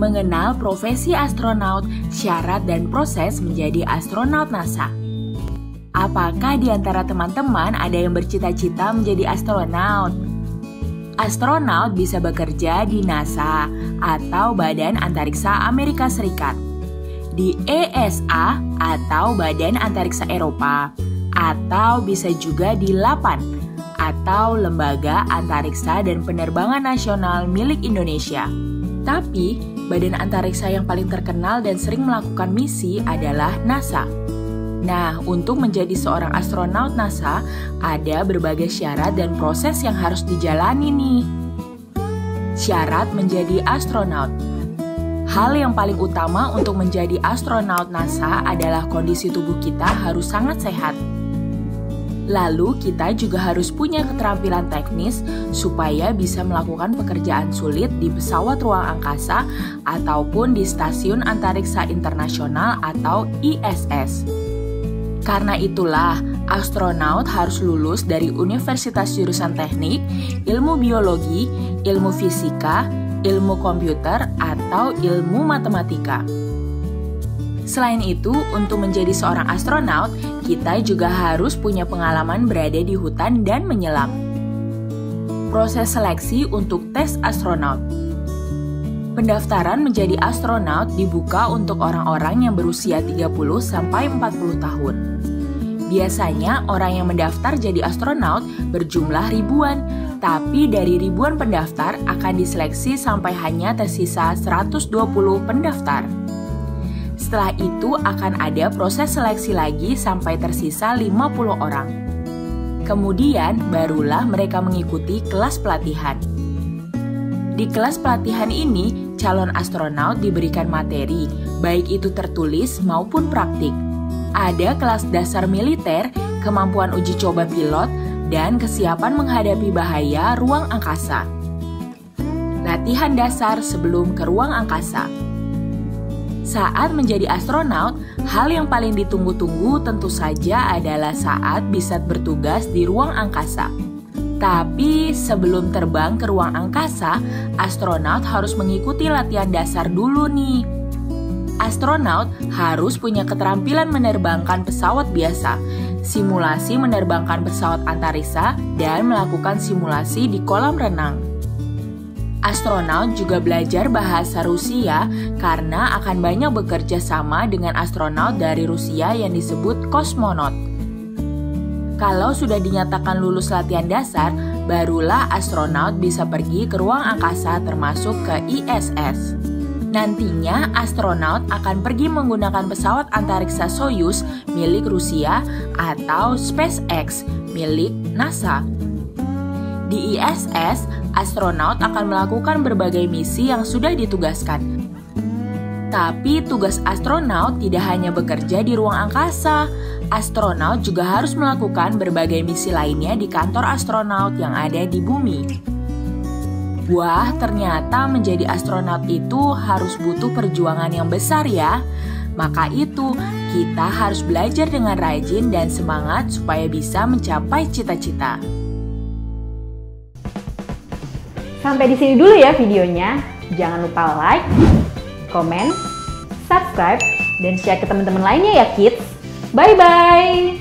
mengenal profesi astronaut, syarat dan proses menjadi astronaut NASA. Apakah di antara teman-teman ada yang bercita-cita menjadi astronaut? Astronaut bisa bekerja di NASA atau Badan Antariksa Amerika Serikat, di ESA atau Badan Antariksa Eropa, atau bisa juga di LAPAN atau Lembaga Antariksa dan Penerbangan Nasional milik Indonesia. Tapi, badan antariksa yang paling terkenal dan sering melakukan misi adalah NASA. Nah, untuk menjadi seorang astronaut NASA, ada berbagai syarat dan proses yang harus dijalani nih. Syarat menjadi astronauts. Hal yang paling utama untuk menjadi astronauts NASA adalah kondisi tubuh kita harus sangat sehat. Lalu, kita juga harus punya keterampilan teknis supaya bisa melakukan pekerjaan sulit di pesawat ruang angkasa ataupun di Stasiun Antariksa Internasional atau ISS. Karena itulah, astronot harus lulus dari universitas jurusan teknik, ilmu biologi, ilmu fisika, ilmu komputer, atau ilmu matematika. Selain itu, untuk menjadi seorang astronaut, kita juga harus punya pengalaman berada di hutan dan menyelam. Proses seleksi untuk tes astronaut. Pendaftaran menjadi astronaut dibuka untuk orang-orang yang berusia 30 sampai 40 tahun. Biasanya orang yang mendaftar jadi astronaut berjumlah ribuan, tapi dari ribuan pendaftar akan diseleksi sampai hanya tersisa 120 pendaftar. Setelah itu akan ada proses seleksi lagi sampai tersisa 50 orang. Kemudian barulah mereka mengikuti kelas pelatihan. Di kelas pelatihan ini, calon astronot diberikan materi, baik itu tertulis maupun praktik. Ada kelas dasar militer, kemampuan uji coba pilot, dan kesiapan menghadapi bahaya ruang angkasa. Latihan dasar sebelum ke ruang angkasa. Saat menjadi astronot, hal yang paling ditunggu-tunggu tentu saja adalah saat bisa bertugas di ruang angkasa. Tapi sebelum terbang ke ruang angkasa, astronot harus mengikuti latihan dasar dulu nih. Astronot harus punya keterampilan menerbangkan pesawat biasa, simulasi menerbangkan pesawat antariksa, dan melakukan simulasi di kolam renang. Astronaut juga belajar bahasa Rusia karena akan banyak bekerja sama dengan astronaut dari Rusia yang disebut kosmonot. Kalau sudah dinyatakan lulus latihan dasar, barulah astronaut bisa pergi ke ruang angkasa termasuk ke ISS. Nantinya, astronaut akan pergi menggunakan pesawat antariksa Soyuz milik Rusia atau SpaceX milik NASA. Di ISS, astronaut akan melakukan berbagai misi yang sudah ditugaskan. Tapi tugas astronaut tidak hanya bekerja di ruang angkasa, astronaut juga harus melakukan berbagai misi lainnya di kantor astronaut yang ada di bumi. Wah, ternyata menjadi astronaut itu harus butuh perjuangan yang besar ya. Maka itu, kita harus belajar dengan rajin dan semangat supaya bisa mencapai cita-cita. Sampai di sini dulu ya videonya. Jangan lupa like, komen, subscribe, dan share ke teman-teman lainnya ya kids. Bye-bye!